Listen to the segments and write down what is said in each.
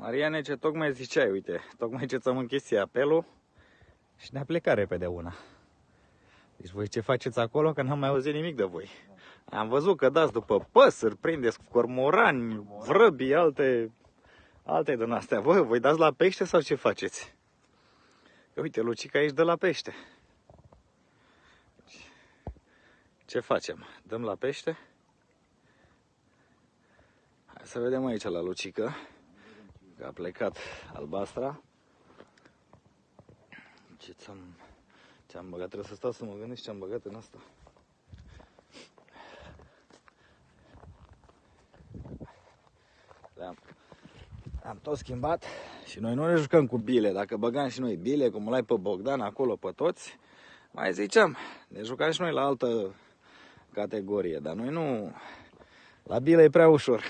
Mariane, ce tocmai ziceai, uite, tocmai ce ți-am închis apelul și ne-a plecat repede una. Deci voi ce faceți acolo, că n-am mai auzit nimic de voi. Am văzut că dați după păsări, prindeți cormorani, vrăbi, alte, alte din astea. Voi, voi dați la pește sau ce faceți? Că uite, Lucica aici de la pește. Ce facem? Dăm la pește? Hai să vedem aici la Lucică. Că a plecat albastra. Ce ți-am ce-am băgat? Trebuie să stau să mă gândesc ce am băgat în asta. Le-am am tot schimbat și noi nu ne jucăm cu bile. Dacă băgam și noi bile, cum îl ai pe Bogdan acolo pe toți, mai ziceam, ne jucam și noi la altă categorie, dar noi nu... La bile e prea ușor.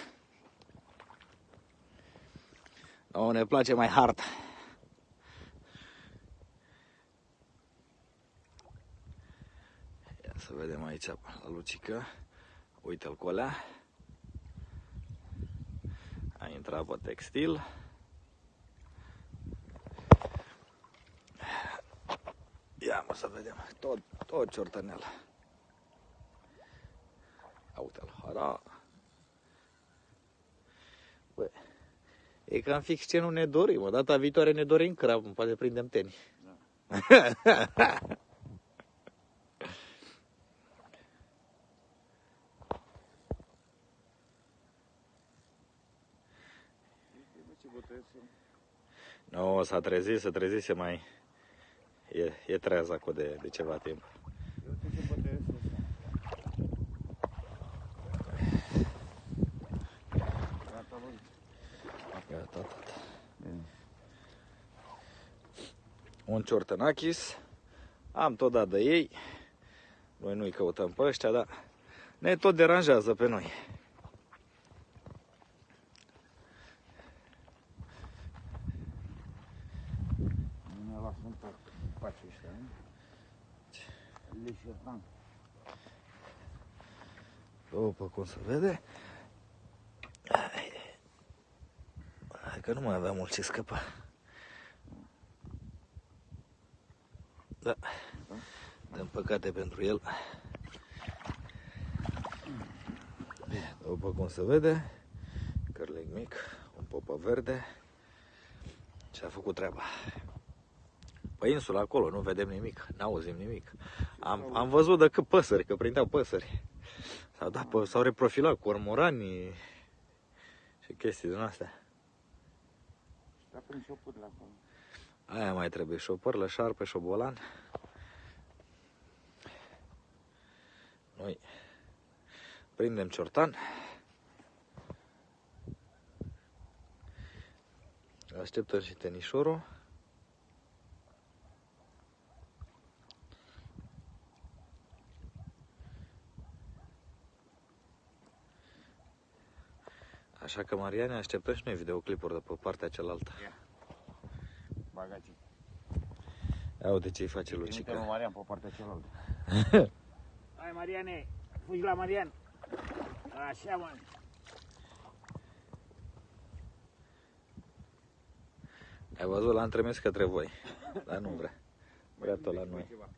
O, ne place mai hard. Ia să vedem aici la Lucică. Uite-l cu alea. A intrat pe textil. Ia mă să vedem. Tot, tot ciortănel. Uite-l. Hara. E cam fix ce nu ne dorim. O data viitoare ne dorim crab, poate prindem teni. Da. Nu, s-a trezit, s-a trezit, se mai... E, e treaz acolo de, de ceva timp. Un ciortănachis. Am tot dat de ei. Noi nu-i căutăm pe ăștia, dar ne tot deranjează pe noi. După cum se vede, hai că nu mai avea mult ce scăpa. Da, dăm păcate pentru el. După cum se vede, cărleg mic, un popă verde și a făcut treaba. Pe insula acolo nu vedem nimic, n-auzim nimic. Am, am văzut decât păsări, că prindeau păsări. S-au, dat, s-au reprofilat cormorani și chestii din astea. Da prin șopuri la acolo. Aia mai trebuie, șopărlă, șarpe, șobolan. Noi prindem ciortan. Așteptăm și tenișorul. Așa că, Mariane, așteptăm și noi videoclipuri de pe partea cealaltă. Ia. Bagații. Ia uite ce-i face Trimite Lucica. lui Marian pe partea cealaltă. Hai, Mariane! Fugi la Marian! Așa, mă! Ai văzut, l-am trimis către voi, dar nu vrea. Vrea tot la noi. Ceva.